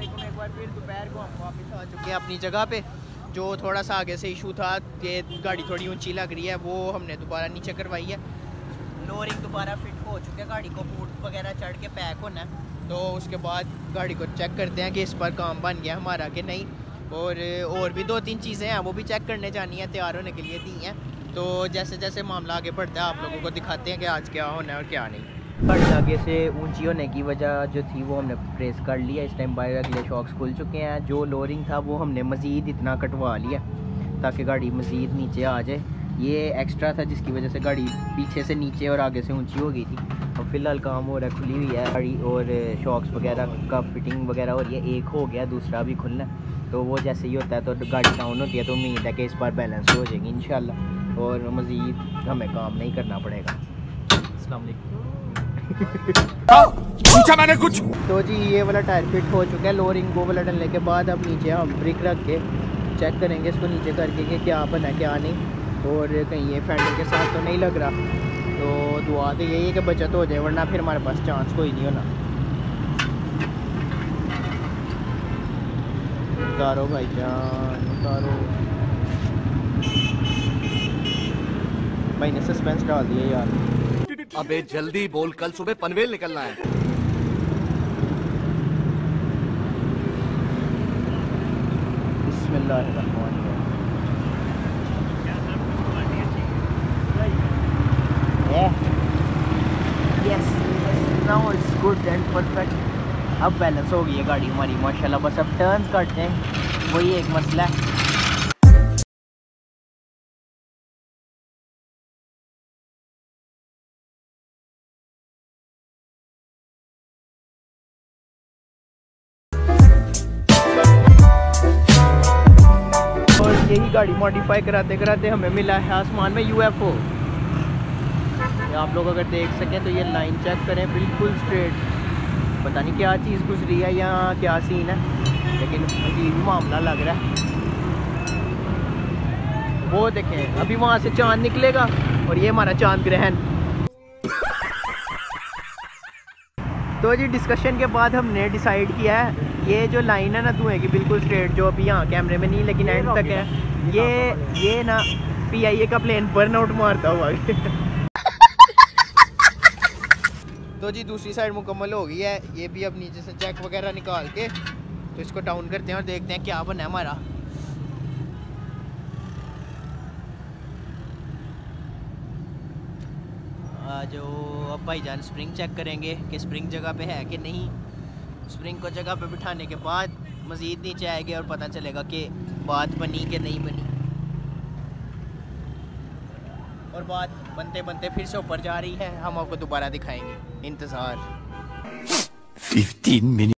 एक बार फिर दोपहर को हम वापस आ चुके हैं अपनी जगह पे। जो थोड़ा सा आगे से इशू था कि गाड़ी थोड़ी ऊँची लग रही है, वो हमने दोबारा नीचे करवाई है। लोअरिंग दोबारा फिट हो चुके हैं, गाड़ी को बूट वगैरह चढ़ के पैक होना है। तो उसके बाद गाड़ी को चेक करते हैं कि इस पर काम बन गया हमारा कि नहीं। और और भी दो तीन चीज़ें हैं, वो भी चेक करने जानी है, तैयार होने के लिए दी हैं। तो जैसे जैसे मामला आगे बढ़ता है, आप लोगों को दिखाते हैं कि आज क्या होना है और क्या नहीं। गाड़ी आगे से ऊँची होने की वजह जो थी वो हमने प्रेस कर लिया इस टाइम बाहर अगले शॉक्स खुल चुके हैं। जो लोरिंग था वो हमने मज़ीद इतना कटवा लिया ताकि गाड़ी मज़ीद नीचे आ जाए। ये एक्स्ट्रा था जिसकी वजह से गाड़ी पीछे से नीचे और आगे से ऊँची हो गई थी। और फ़िलहाल काम हो रहा खुली हुई है गाड़ी और शॉक्स वगैरह का फिटिंग वगैरह रही है एक हो गया, दूसरा भी खुलना। तो वो जैसे ही होता है तो गाड़ी डाउन होती है तो उम्मीद है कि इस बार बैलेंस हो जाएगी इन और मज़ीद हमें काम नहीं करना पड़ेगा। अलैक्म पूछा मैंने कुछ। तो जी, ये वाला टायर फिट हो चुका है लोअरिंग वो वाला डलने के बाद अब नीचे हम ब्रिक रख के चेक करेंगे इसको नीचे करके कि क्या बना क्या नहीं। और कहीं ये फेंडर के साथ तो नहीं लग रहा। तो दुआ तो यही है कि बचत हो जाए, वरना फिर हमारे पास चांस कोई नहीं होना। उतारो भाई जान, उतारो। भाई ने सस्पेंस डाल दिया यार। अबे जल्दी बोल, कल सुबह पनवेल निकलना है। अब बैलेंस हो गई है गाड़ी हमारी, माशाल्लाह, बस अब टर्न्स करते हैं। वही एक मसला है। गाड़ी मॉडिफाई कराते कराते हमें मिला है आसमान में यूएफओ आप लोग अगर देख सकें तो ये लाइन चेक करें, बिल्कुल स्ट्रेट पता नहीं क्या चीज़ गुजरी है या क्या सीन है, लेकिन अजीब मामला लग रहा है। वो देखें, अभी वहाँ से चाँद निकलेगा और ये हमारा चाँद ग्रहण। तो जी डिस्कशन के बाद हमने डिसाइड किया है ये जो लाइन है ना धुएँ की बिल्कुल स्ट्रेट जो अभी यहाँ कैमरे में नहीं लेकिन एंड तक है। ये ये ना पी आई ए का प्लेन बर्न आउट मारता हुआ तो जी दूसरी साइड मुकम्मल हो गई है। ये भी अब नीचे से चेक वगैरह निकाल के तो इसको डाउन करते हैं और देखते हैं क्या बना है हमारा। जो अब भाई जान स्प्रिंग चेक करेंगे कि स्प्रिंग जगह पे है कि नहीं। स्प्रिंग को जगह पे बिठाने के बाद मज़ीद नीचे आएगी और पता चलेगा कि बात बनी कि नहीं बनी। और बात बनते बनते फिर से ऊपर जा रही है। हम आपको दोबारा दिखाएँगे। इंतज़ार। 15 मिनट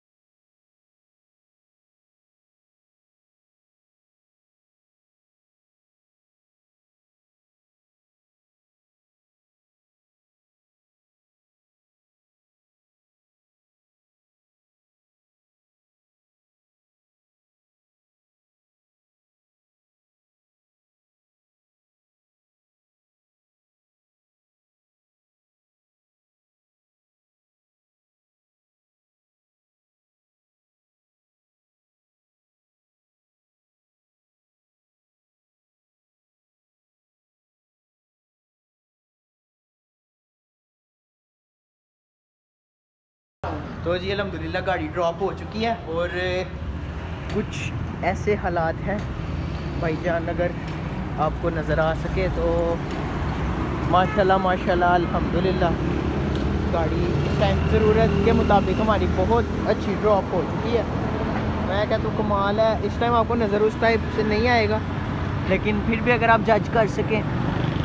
तो जी अलहमदिल्ला गाड़ी ड्रॉप हो चुकी है और कुछ ऐसे हालात हैं, भाईजान, अगर आपको नज़र आ सके तो माशाल्लाह माशाल्लाह, अल्हम्दुलिल्लाह, गाड़ी इस टाइम ज़रूरत के मुताबिक हमारी बहुत अच्छी ड्रॉप हो चुकी है। मैं कहता हूँ, कमाल है, इस टाइम आपको नज़र उस टाइप से नहीं आएगा, लेकिन फिर भी अगर आप जज कर सकें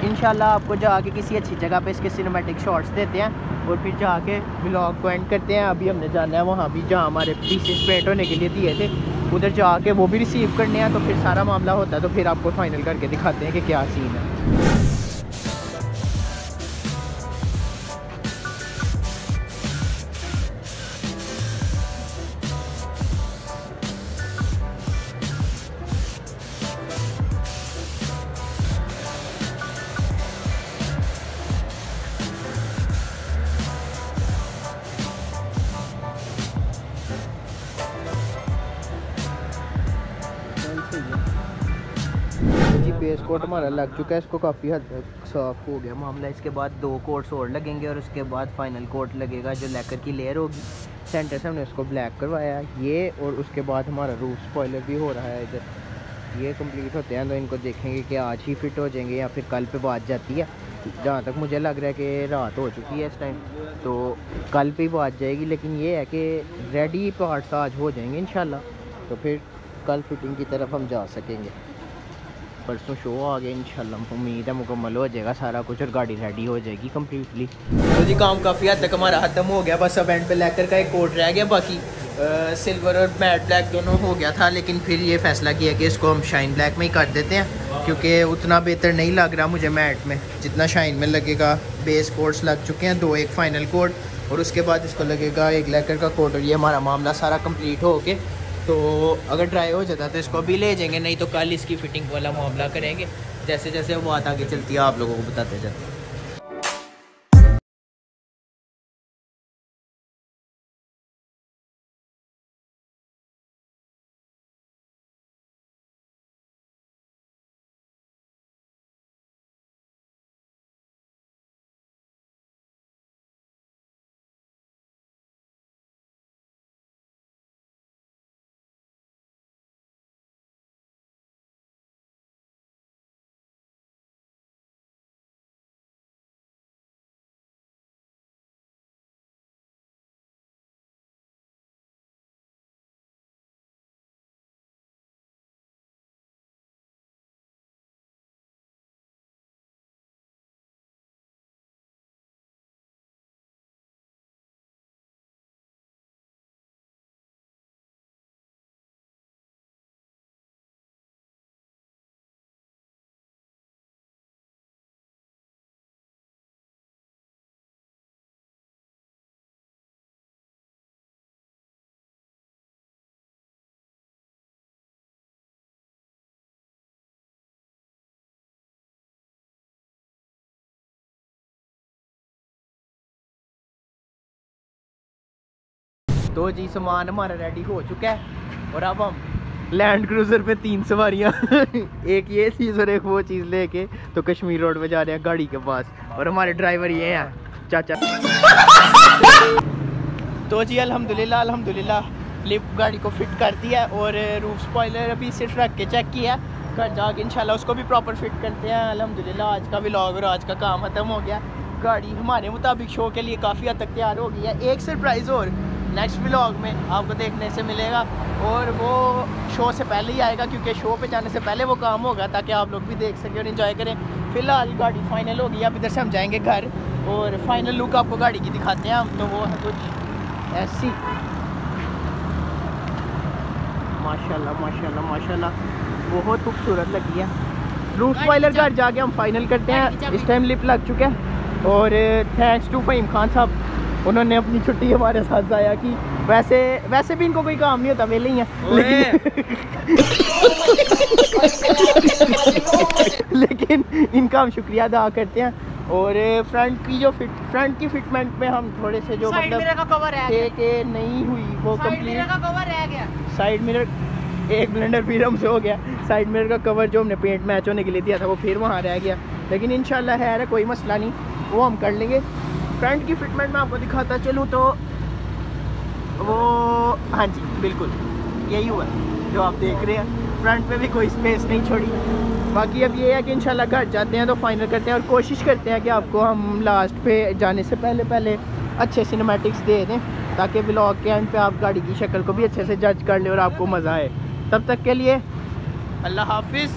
इन आपको जाके किसी अच्छी जगह पे इसके सिनेमेटिक शॉट्स देते हैं। और फिर जाके ब्लॉग को एंड करते हैं। अभी हमने जाना है वहाँ भी, जहाँ हमारे पीसेस पेंट होने के लिए दिए थे। उधर जाके वो भी रिसीव करने हैं तो फिर सारा मामला होता है तो फिर आपको फाइनल करके दिखाते हैं कि क्या सीन है। कोट हमारा लग चुका है, इसको काफ़ी हद तक साफ़ हो गया। मामला इसके बाद दो कोर्ट्स और लगेंगे और उसके बाद फाइनल कोर्ट लगेगा जो लेकर की लेयर होगी। सेंटर से हमने उसको ब्लैक करवाया। ये और उसके बाद हमारा रूफ स्पॉयलर भी हो रहा है इधर। ये कंप्लीट होते हैं तो इनको देखेंगे कि आज ही फिट हो जाएँगे या फिर कल पे बात जाती है। जहाँ तक मुझे लग रहा है कि रात हो चुकी है इस टाइम तो कल पे बात जाएगी, लेकिन ये है कि रेडी पार्ट्स आज हो जाएँगे इन तो फिर कल फिटिंग की तरफ़ हम जा सकेंगे। परसों शो आ गया इंशाल्लाह। उम्मीद है मुकम्मल हो जाएगा सारा कुछ और गाड़ी रेडी हो जाएगी कम्प्लीटली तो जी, काम काफ़ी हद तक हमारा ख़त्म हो गया। बस अब एंड पे लेकर का एक कोट रह गया, बाकी सिल्वर और मैट ब्लैक दोनों हो गया था, लेकिन फिर ये फैसला किया कि इसको हम शाइन ब्लैक में ही कर देते हैं, क्योंकि उतना बेहतर नहीं लग रहा मुझे मैट में। जितना शाइन में लगेगा बेस कोट्स लग चुके हैं, दो एक फ़ाइनल कोट और उसके बाद इसको लगेगा एक लेकर का कोट और ये हमारा मामला सारा कंप्लीट हो के तो अगर ड्राई हो जाता तो इसको अभी ले जाएँगे, नहीं तो कल इसकी फ़िटिंग वाला मामला करेंगे। जैसे जैसे वो बात आगे चलती है, आप लोगों को बताते जाते हैं। तो जी सामान हमारा रेडी हो चुका है। और अब हम लैंड क्रूज़र पे तीन सवारियाँ। एक ये चीज़ और एक वो चीज़ लेके तो कश्मीर रोड पे जा रहे हैं गाड़ी के पास। और हमारे ड्राइवर ये हैं, चाचा। तो जी, अल्हम्दुलिल्लाह अल्हम्दुलिल्लाह। लिफ्ट गाड़ी को फिट कर दिया है और रूफ स्पॉइलर अभी सिर्फ़ रख के चेक किया है। घर जाके इंशाल्लाह उसको भी प्रॉपर फिट करते हैं। अल्हम्दुलिल्लाह, आज का व्लॉग और आज का काम ख़त्म हो गया। गाड़ी हमारे मुताबिक शो के लिए काफ़ी हद तक तैयार हो गई है। एक सरप्राइज़ और नेक्स्ट व्लॉग में आपको देखने से मिलेगा और वो शो से पहले ही आएगा क्योंकि शो पे जाने से पहले वो काम होगा ताकि आप लोग भी देख सकें और इन्जॉय करें। फ़िलहाल गाड़ी फाइनल होगी अब इधर से हम जाएँगे घर और फाइनल लुक आपको गाड़ी की दिखाते हैं हम तो वो है कुछ ऐसी। माशाल्लाह माशाल्लाह माशाल्लाह बहुत खूबसूरत लगी है। रूफ स्पॉइलर घर जाके हम फाइनल करते हैं। इस टाइम लिप लग चुके हैं और थैंक्स टू फहीम खान साहब। उन्होंने अपनी छुट्टी हमारे साथ जाया कि वैसे वैसे भी इनको कोई काम नहीं होता मेले ही हैं। लेकिन, लेकिन इनका हम शुक्रिया अदा करते हैं। और फ्रंट की जो फिट फ्रंट की फिटमेंट में हम थोड़े से जो मतलब कि नहीं हुई वो कंप्लीट साइड मिरर एक ब्लेंडर फिर हमसे हो गया। साइड मिरर का कवर जो हमने पेंट मैच होने के लिए दिया था वो फिर वहाँ रह गया। लेकिन इंशाल्लाह है कोई मसला नहीं वो हम कर लेंगे। फ्रंट की फिटमेंट में आपको दिखाता चलूँ तो वो हाँ जी, बिल्कुल, यही हुआ, जो आप देख रहे हैं। फ्रंट पे भी कोई स्पेस नहीं छोड़ी। बाकी अब ये है कि इंशाल्लाह घर जाते हैं तो फाइनल करते हैं और कोशिश करते हैं कि आपको हम लास्ट पे जाने से पहले पहले अच्छे सिनेमेटिक्स दे दें, ताकि ब्लॉग के एंड पे आप गाड़ी की शक्ल को भी अच्छे से जज कर लें और आपको मज़ा आए। तब तक के लिए अल्लाह हाफिज़।